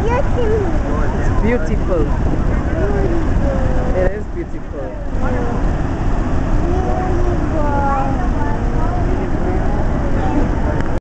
It's beautiful. It is beautiful.